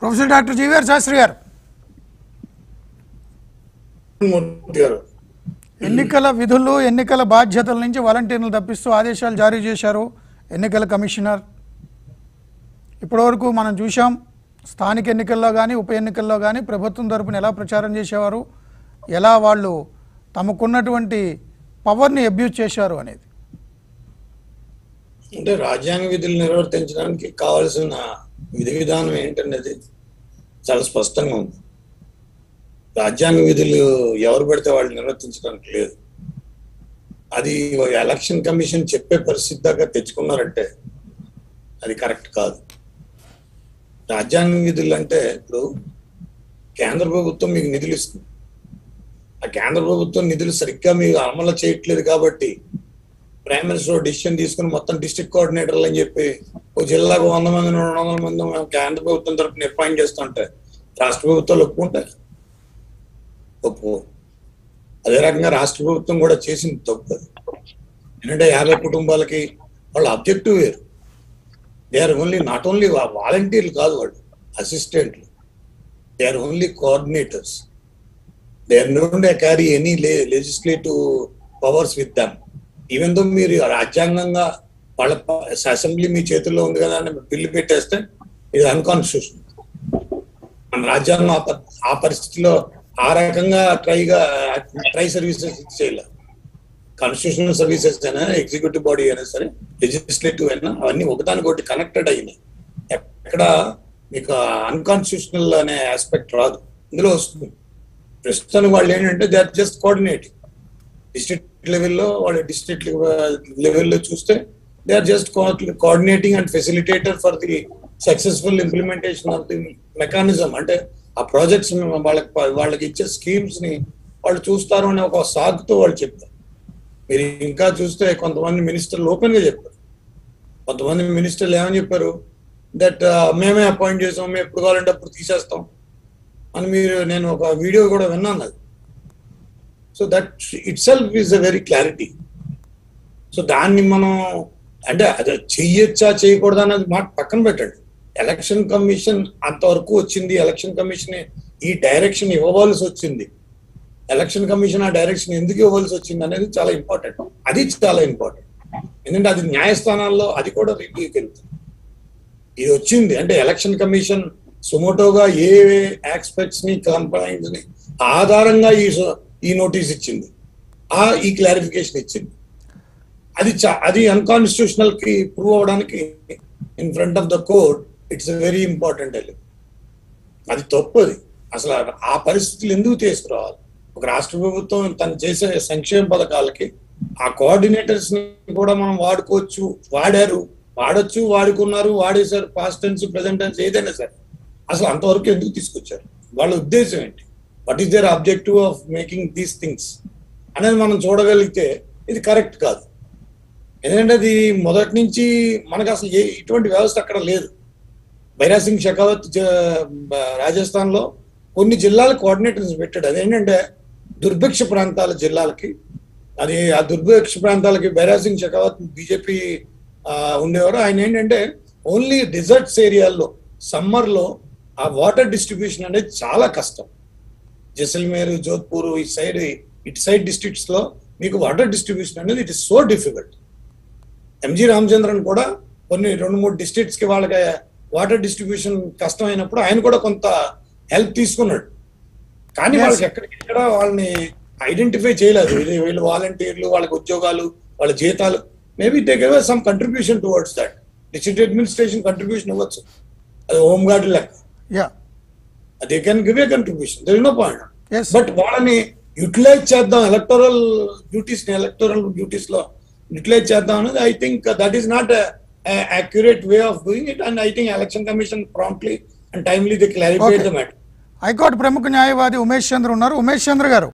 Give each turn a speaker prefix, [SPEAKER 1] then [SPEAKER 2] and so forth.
[SPEAKER 1] Professor doctor GVR Sastry గారు. ఎన్నికల విధులు ఎన్నికల బాధ్యతల నుంచి వాలంటీర్లు తప్పిస్తూ ఆదేశాలు జారీ చేశారు ఎన్నికల కమిషనర్. ఇప్పటివరకు మనం చూసాం స్థానిక ఎన్నికల్లో కానీ ఉప ఎన్నికల్లో కానీ ప్రభుత్వం తరపున ఎలా ప్రచారం చేసేవారు ఎలా వాళ్ళు తమకున్నటువంటి పవర్ని అబ్యూజ్ చేశారు అనేది.
[SPEAKER 2] అంటే రాజ్యాంగ విధులు నిర్వర్తించడానికి కావాల్సిన విధి విధానం ఏంటనేది చాలా స్పష్టంగా ఉంది. రాజ్యాంగ విధులు ఎవరు పెడితే వాళ్ళు నిర్వర్తించడానికి లేదు. అది ఎలక్షన్ కమిషన్ చెప్పే పరిస్థితి దాకా తెచ్చుకున్నారంటే అది కరెక్ట్ కాదు. రాజ్యాంగ విధులు అంటే ఇప్పుడు కేంద్ర ప్రభుత్వం మీకు నిధులు ఇస్తుంది. ఆ కేంద్ర ప్రభుత్వం నిధులు సరిగ్గా మీకు అమలు చేయట్లేదు కాబట్టి ప్రైమ్ మినిస్టర్ డిసిషన్ తీసుకుని మొత్తం డిస్ట్రిక్ట్ కోఆర్డినేటర్లు అని చెప్పి ఒక జిల్లాకు వంద మంది రెండు వందల మంది కేంద్ర ప్రభుత్వం తరపున అపాయింట్ చేస్తుంటే రాష్ట్ర ప్రభుత్వాలు ఒప్పుకుంటాయి. ఒప్పు. అదే రకంగా రాష్ట్ర ప్రభుత్వం కూడా చేసింది తప్పు. ఎందుకంటే యాభై కుటుంబాలకి వాళ్ళ అబ్జెక్టివ్ వేరు. They are only not only వాలంటీర్లు కాదు వాళ్ళు అసిస్టెంట్లు. They are only coordinators they are known carry any legislative powers with them even though మీరు రాజ్యాంగంగా వాళ్ళ అసెంబ్లీ మీ చేతుల్లో ఉంది కదా అని బిల్లు పెట్టేస్తే ఇది అన్కాన్స్టిట్యూషన్. మన రాజ్యాంగం ఆ ఆ పరిస్థితిలో ఆ రకంగా ట్రైగా ట్రై సర్వీసెస్ చేయాలి కాన్స్టిట్యూషనల్ సర్వీసెస్ అయినా ఎగ్జిక్యూటివ్ బాడీ అయినా సరే లెజిస్లేటివ్ అయినా అవన్నీ ఒకదానికొకటి కనెక్టెడ్ అయినాయి. ఎక్కడ మీకు అన్కాన్స్టిట్యూషనల్ అనే ఆస్పెక్ట్ రాదు. ఇందులో వస్తుంది. ప్రస్తుతానికి వాళ్ళు ఏంటంటే they are just coordinating. District లెవెల్లో వాళ్ళు డిస్ట్రిక్ట్ లెవెల్లో చూస్తే They are just just coordinating and facilitator for the successful implementation of the mechanism అంటే ఆ ప్రాజెక్ట్స్ వాళ్ళకి వాళ్ళకి ఇచ్చే స్కీమ్స్ని వాళ్ళు చూస్తారు అనే ఒక సాగుతో వాళ్ళు చెప్తారు. మీరు ఇంకా చూస్తే కొంతమంది మినిస్టర్లు ఓపెన్గా చెప్పారు. కొంతమంది మినిస్టర్లు ఏమని చెప్పారు? దట్ uh, మేమే అపాయింట్ చేసాం మేము ఎప్పుడు కావాలంటే అప్పుడు తీసేస్తాం అని మీరు నేను ఒక వీడియో కూడా విన్నాను అది. So that itself is a very clarity so దాన్ని మనం అంటే అది చెయ్యొచ్చా చేయకూడదా అన్నది మాట పక్కన పెట్టండి. ఎలక్షన్ కమిషన్ అంతవరకు వచ్చింది ఎలక్షన్ కమిషన్ ఈ డైరెక్షన్ ఇవ్వవలసి వచ్చింది. ఎలక్షన్ కమిషన్ ఆ డైరెక్షన్ ఎందుకు ఇవ్వవలసి వచ్చింది అనేది చాలా ఇంపార్టెంట్ అది చాలా ఇంపార్టెంట్ ఎందుకంటే అది న్యాయస్థానాల్లో అది కూడా రివ్యూకి వెళ్తుంది ఇది వచ్చింది. అంటే ఎలక్షన్ కమిషన్ సుమోటోగా ఏ ఆస్పెక్ట్స్ని కంప్లైంట్స్ని ఆధారంగా ఈ ఈ నోటీస్ ఇచ్చింది. ఆ ఈ క్లారిఫికేషన్ ఇచ్చింది. అది చా- అది అన్కాన్స్టిట్యూషనల్కి ప్రూవ్ అవడానికి in front of the court it's very important element అది తప్పు అది. అసలు ఆ పరిస్థితులు ఎందుకు తీసుకురావాలి? ఒక రాష్ట్ర ప్రభుత్వం తను చేసే సంక్షేమ పథకాలకి ఆ కోఆర్డినేటర్స్ కూడా మనం వాడుకోవచ్చు వాడారు. వాడొచ్చు వాడుకున్నారు వాడేశారు పాస్ట్ టెన్స్ ప్రెసెంట్ టెన్స్ ఏదైనా సరే. అసలు అంతవరకు ఎందుకు తీసుకొచ్చారు? వాళ్ళ ఉద్దేశం ఏంటి? What is their objective of making these things అనేది మనం చూడగలిగితే ఇది కరెక్ట్ కాదు. ఎందుకంటే అది మొదటి నుంచి మనకు అసలు ఏ ఇటువంటి వ్యవస్థ అక్కడ లేదు. బైరా సింగ్ షెకావత్ రాజస్థాన్లో కొన్ని జిల్లాల కోఆర్డినేటర్స్ పెట్టాడు. అదేంటంటే దుర్భిక్ష ప్రాంతాల జిల్లాలకి అది ఆ దుర్భిక్ష ప్రాంతాలకి బైరా సింగ్ షెకావత్ బీజేపీ ఉండేవారు. ఆయన ఏంటంటే ఓన్లీ డిజర్ట్స్ ఏరియాల్లో సమ్మర్లో ఆ వాటర్ డిస్ట్రిబ్యూషన్ అనేది చాలా కష్టం. జైసల్మేర్ జోధ్పూర్ ఈ సైడ్ ఇటు సైడ్ డిస్ట్రిక్ట్స్లో మీకు వాటర్ డిస్ట్రిబ్యూషన్ అనేది it is so difficult. MG Ramachandran కూడా కొన్ని రెండు మూడు డిస్ట్రిక్ట్స్కి వాళ్ళకి వాటర్ డిస్ట్రిబ్యూషన్ కష్టం అయినప్పుడు ఆయన కూడా కొంత హెల్ప్ తీసుకున్నాడు. కానీ. వాళ్ళకి ఎక్కడికెక్కడ వాళ్ళని ఐడెంటిఫై చేయలేదు. వీళ్ళు- వాలంటీర్లు వాళ్ళకి ఉద్యోగాలు వాళ్ళ జీతాలు. Maybe they gave some contribution towards that district administration contribution ఇవ్వచ్చు. అది హోమ్ గార్డ్ లెక్క
[SPEAKER 1] yeah
[SPEAKER 2] they can give a contribution there no point. But వాళ్ళని యూటిలైజ్ చేద్దాం. ఎలక్టోరల్ డ్యూటీస్ ఎలక్టోరల్ డ్యూటీస్లో యూటిలైజ్ చేద్దాం అనేది I think that is not accurate way of doing it and I think election commission promptly and timely they
[SPEAKER 1] Okay.
[SPEAKER 2] The matter
[SPEAKER 1] high court ప్రముఖ న్యాయవాది ఉమేష్ చంద్ర ఉన్నారు. ఉమేష్ చంద్ర గారు.